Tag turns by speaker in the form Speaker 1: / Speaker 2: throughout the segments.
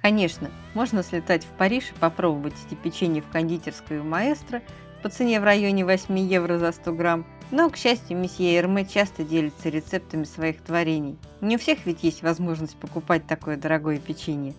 Speaker 1: Конечно, можно слетать в Париж и попробовать эти печенья в кондитерской у маэстро по цене в районе 8 евро за 100 грамм, но, к счастью, месье Эрме часто делится рецептами своих творений. Не у всех ведь есть возможность покупать такое дорогое печенье.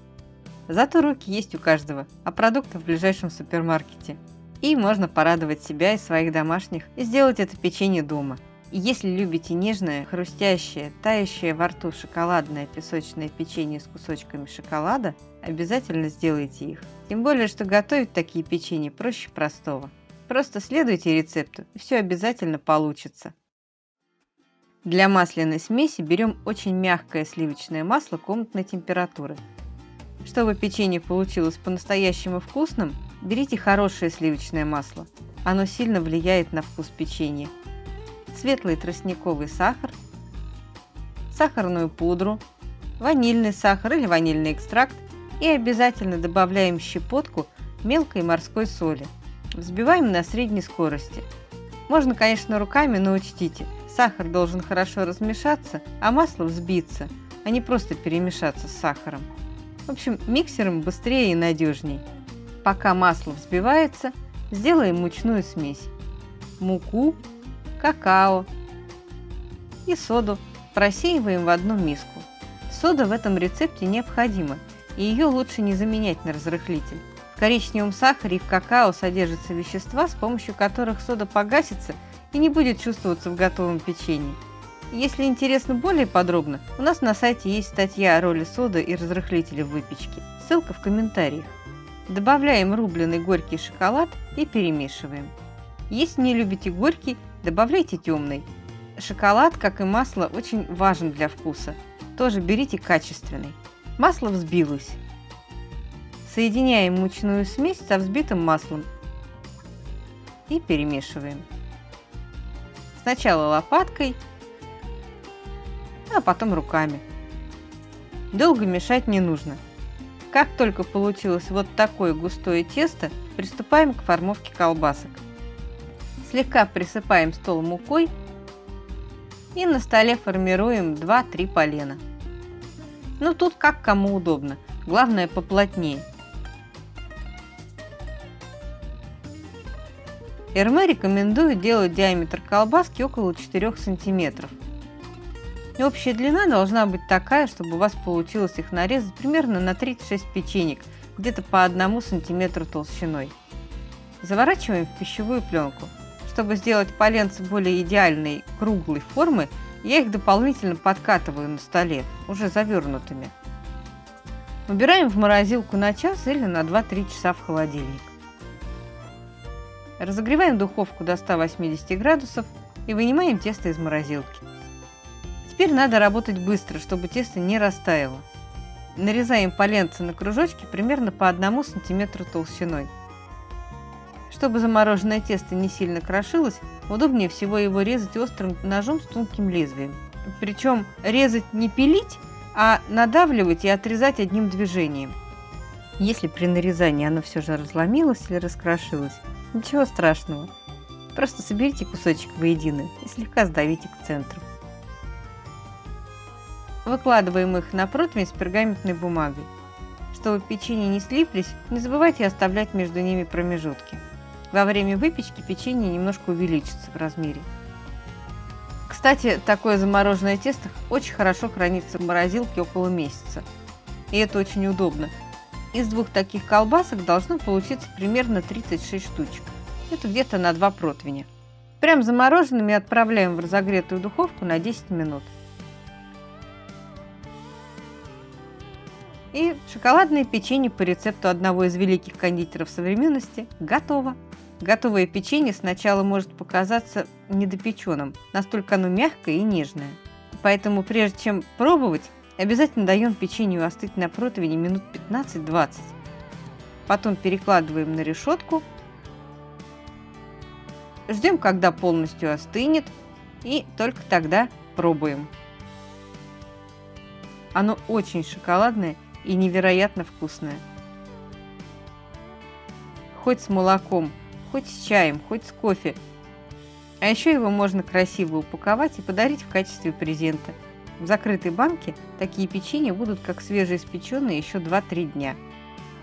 Speaker 1: Зато руки есть у каждого, а продукты в ближайшем супермаркете. И можно порадовать себя и своих домашних и сделать это печенье дома – если любите нежное, хрустящее, тающее во рту шоколадное песочное печенье с кусочками шоколада, обязательно сделайте их. Тем более, что готовить такие печенья проще простого. Просто следуйте рецепту, и все обязательно получится. Для масляной смеси берем очень мягкое сливочное масло комнатной температуры. Чтобы печенье получилось по-настоящему вкусным, берите хорошее сливочное масло. Оно сильно влияет на вкус печенья светлый тростниковый сахар, сахарную пудру, ванильный сахар или ванильный экстракт и обязательно добавляем щепотку мелкой морской соли. Взбиваем на средней скорости. Можно, конечно, руками, но учтите, сахар должен хорошо размешаться, а масло взбиться, а не просто перемешаться с сахаром. В общем, миксером быстрее и надежней. Пока масло взбивается, сделаем мучную смесь. Муку, какао и соду просеиваем в одну миску. Сода в этом рецепте необходима, и ее лучше не заменять на разрыхлитель. В коричневом сахаре и в какао содержатся вещества, с помощью которых сода погасится и не будет чувствоваться в готовом печенье. Если интересно более подробно, у нас на сайте есть статья о роли соды и разрыхлителя в выпечке. Ссылка в комментариях. Добавляем рубленый горький шоколад и перемешиваем. Если не любите горький, Добавляйте темный. Шоколад, как и масло, очень важен для вкуса. Тоже берите качественный. Масло взбилось. Соединяем мучную смесь со взбитым маслом и перемешиваем. Сначала лопаткой, а потом руками. Долго мешать не нужно. Как только получилось вот такое густое тесто, приступаем к формовке колбасок. Слегка присыпаем стол мукой и на столе формируем 2-3 полена. Ну тут как кому удобно, главное поплотнее. Эрме рекомендует делать диаметр колбаски около 4 сантиметров. Общая длина должна быть такая, чтобы у вас получилось их нарезать примерно на 36 печенек, где-то по 1 сантиметру толщиной. Заворачиваем в пищевую пленку – чтобы сделать поленца более идеальной круглой формы, я их дополнительно подкатываю на столе, уже завернутыми. Убираем в морозилку на час или на 2-3 часа в холодильник. Разогреваем духовку до 180 градусов и вынимаем тесто из морозилки. Теперь надо работать быстро, чтобы тесто не растаяло. Нарезаем поленца на кружочки примерно по 1 см толщиной. Чтобы замороженное тесто не сильно крошилось, удобнее всего его резать острым ножом с тонким лезвием. Причем резать не пилить, а надавливать и отрезать одним движением. Если при нарезании оно все же разломилось или раскрошилось, ничего страшного. Просто соберите кусочек воедино и слегка сдавите к центру. Выкладываем их на противень с пергаментной бумагой. Чтобы печенье не слиплись, не забывайте оставлять между ними промежутки. Во время выпечки печенье немножко увеличится в размере. Кстати, такое замороженное тесто очень хорошо хранится в морозилке около месяца. И это очень удобно. Из двух таких колбасок должно получиться примерно 36 штучек. Это где-то на два противня. Прям замороженными отправляем в разогретую духовку на 10 минут. И шоколадное печенье по рецепту одного из великих кондитеров современности готово. Готовое печенье сначала может показаться недопеченным, настолько оно мягкое и нежное. Поэтому прежде чем пробовать, обязательно даем печенью остыть на противне минут 15-20. Потом перекладываем на решетку, ждем, когда полностью остынет, и только тогда пробуем. Оно очень шоколадное и невероятно вкусное. Хоть с молоком – хоть с чаем, хоть с кофе. А еще его можно красиво упаковать и подарить в качестве презента. В закрытой банке такие печенья будут как свежеиспеченные еще 2-3 дня.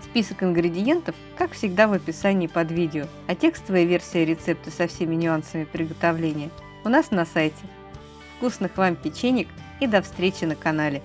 Speaker 1: Список ингредиентов, как всегда, в описании под видео, а текстовая версия рецепта со всеми нюансами приготовления у нас на сайте. Вкусных вам печенек и до встречи на канале!